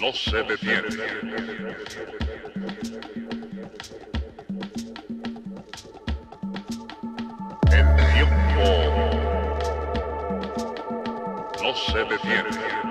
no se detiene. El tiempo no se detiene.